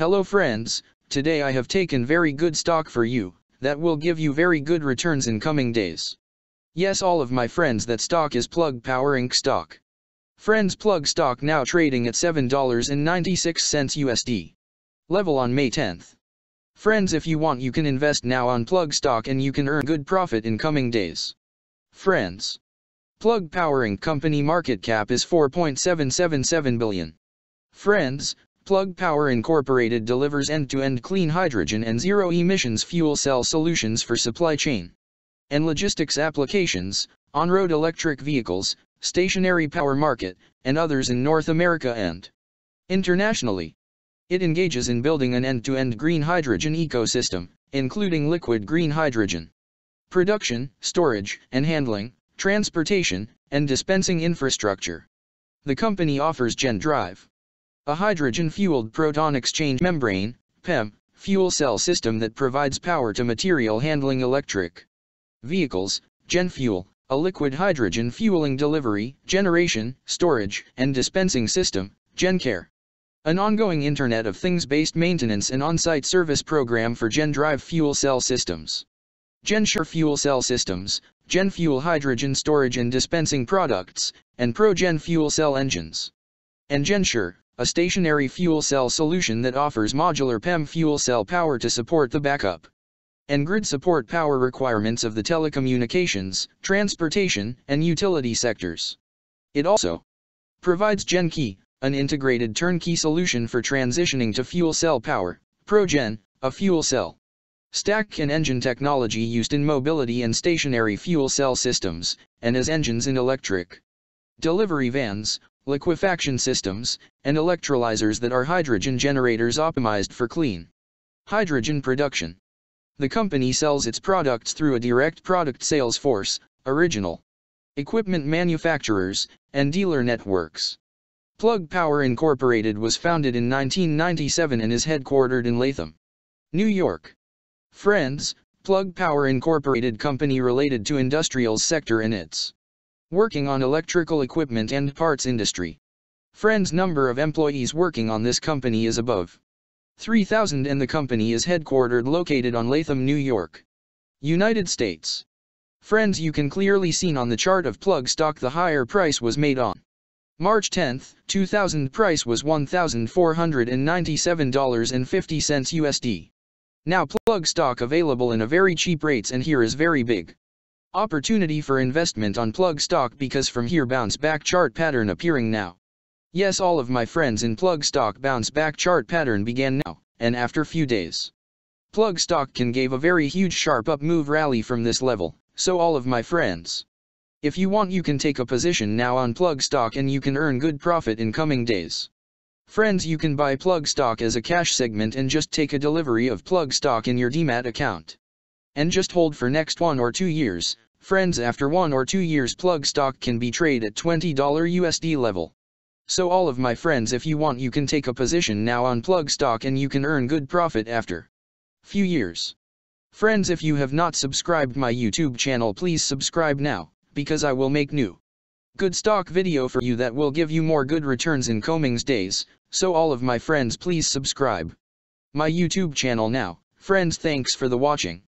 Hello friends, today I have taken very good stock for you, that will give you very good returns in coming days. Yes all of my friends that stock is Plug Power Inc. stock. Friends Plug stock now trading at $7.96 USD. Level on May 10th. Friends if you want you can invest now on Plug stock and you can earn good profit in coming days. Friends. Plug Power Inc. company market cap is 4.777 billion. Friends, Plug Power Incorporated delivers end-to-end clean hydrogen and zero-emissions fuel cell solutions for supply chain and logistics applications, on-road electric vehicles, stationary power market, and others in North America and internationally. It engages in building an end-to-end green hydrogen ecosystem, including liquid green hydrogen, production, storage, and handling, transportation, and dispensing infrastructure. The company offers GenDrive, a hydrogen-fueled proton exchange membrane, PEM, fuel cell system that provides power to material handling electric vehicles, GenFuel, a liquid hydrogen fueling delivery, generation, storage, and dispensing system, GenCare. An ongoing Internet of Things-based maintenance and on-site service program for GenDrive fuel cell systems. GenSure fuel cell systems, GenFuel hydrogen storage and dispensing products, and ProGen fuel cell engines. And GenSure, a stationary fuel cell solution that offers modular PEM fuel cell power to support the backup and grid support power requirements of the telecommunications, transportation, and utility sectors. It also provides GenKey, an integrated turnkey solution for transitioning to fuel cell power, ProGen, a fuel cell stack and engine technology used in mobility and stationary fuel cell systems, and as engines in electric delivery vans, liquefaction systems, and electrolyzers that are hydrogen generators optimized for clean hydrogen production. The company sells its products through a direct product sales force, original equipment manufacturers, and dealer networks. Plug Power Incorporated was founded in 1997 and is headquartered in Latham, New York. Friends, Plug Power Incorporated company related to industrials sector and its working on electrical equipment and parts industry. Friends number of employees working on this company is above 3000 and the company is headquartered located on Latham, New York, United States. Friends you can clearly seen on the chart of plug stock the higher price was made on March 10, 2000 price was $1,497.50 USD. Now plug stock available in a very cheap rates and here is very big. Opportunity for investment on plug stock because from here bounce back chart pattern appearing now. Yes all of my friends in plug stock bounce back chart pattern began now, and after few days. Plug stock can gave a very huge sharp up move rally from this level, so all of my friends. If you want you can take a position now on plug stock and you can earn good profit in coming days. Friends you can buy plug stock as a cash segment and just take a delivery of plug stock in your demat account. And just hold for next one or two years, friends after one or two years plug stock can be trade at $20 USD level. So all of my friends if you want you can take a position now on plug stock and you can earn good profit after few years. Friends if you have not subscribed my YouTube channel please subscribe now because I will make new good stock video for you that will give you more good returns in Comings days, so all of my friends please subscribe my YouTube channel now. Friends thanks for the watching.